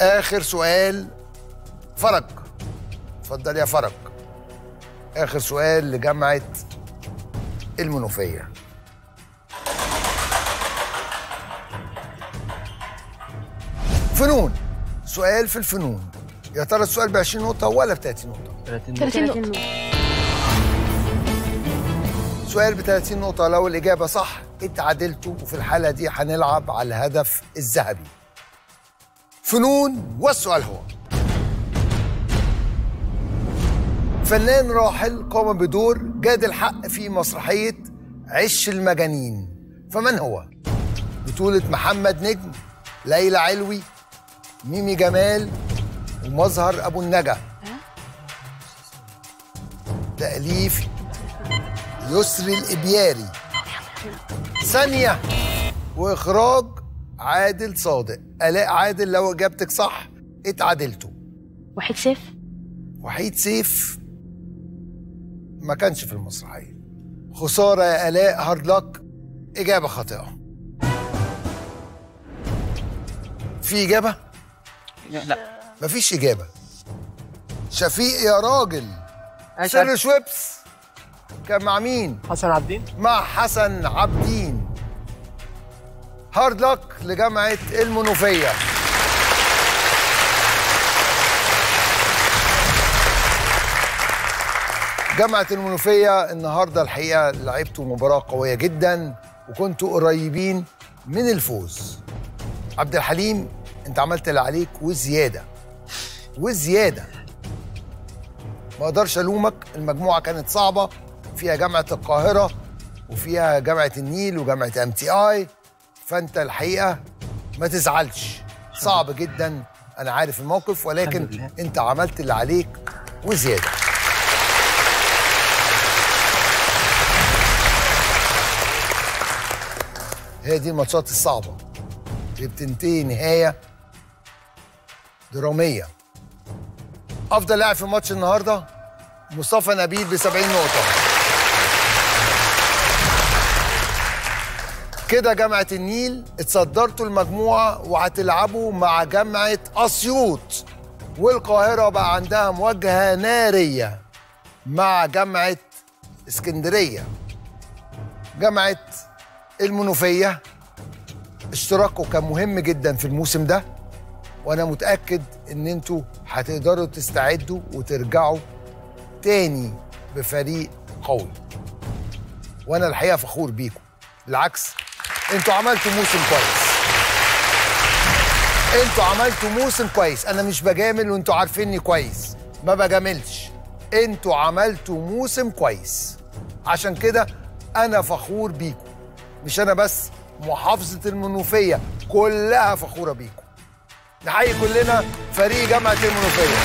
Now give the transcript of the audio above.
آخر سؤال فرج. اتفضل يا فرج. آخر سؤال لجامعة المنوفية. فنون. سؤال في الفنون. يا ترى السؤال ب 20 نقطة ولا ب 30 نقطة. 30 نقطة. سؤال ب 30 نقطة. لو الإجابة صح اتعادلتوا وفي الحالة دي هنلعب على الهدف الذهبي. فنون والسؤال هو. فنان راحل قام بدور جاد الحق في مسرحية عش المجانين. فمن هو؟ بطولة محمد نجم ليلى علوي ميمي جمال ومظهر أبو النجا. تأليف يسري الإبياري. ثانية وإخراج عادل صادق. آلاء عادل لو إجابتك صح اتعادلتوا. وحيد سيف؟ وحيد سيف ما كانش في المسرحية. خسارة يا آلاء هارد لك إجابة خاطئة. في إجابة؟ لا. مفيش إجابة. شفيق يا راجل. سر شويبس. كان مع مين؟ حسن عابدين. مع حسن عابدين. هارد لك لجامعة المنوفية. جامعة المنوفية النهاردة الحقيقة لعبتوا مباراة قوية جدا وكنتوا قريبين من الفوز. عبد الحليم انت عملت اللي عليك وزيادة. وزيادة. ما أقدرش الومك المجموعة كانت صعبة. فيها جامعة القاهرة وفيها جامعة النيل وجامعة ام تي اي فانت الحقيقة ما تزعلش. صعب جدا. أنا عارف الموقف ولكن. أنت عملت اللي عليك وزيادة. هي دي الماتشات الصعبة. اللي بتنتهي نهاية درامية. أفضل لاعب في ماتش النهاردة مصطفى نبيل ب 70 نقطة. كده جامعة النيل اتصدرتوا المجموعة وهتلعبوا مع جامعة أسيوط. والقاهرة بقى عندها مواجهة نارية مع جامعة اسكندرية. جامعة المنوفية اشتراكه كان مهم جدا في الموسم ده وأنا متأكد إن أنتوا هتقدروا تستعدوا وترجعوا تاني بفريق قوي. وأنا الحقيقة فخور بيكم. بالعكس أنتوا عملتوا موسم كويس. أنتوا عملتوا موسم كويس. أنا مش بجامل وانتوا عارفيني كويس. ما بجاملش. أنتوا عملتوا موسم كويس. عشان كده أنا فخور بيكم. مش أنا بس محافظة المنوفية كلها فخورة بيكم. نحيي كلنا فريق جامعة المنوفية.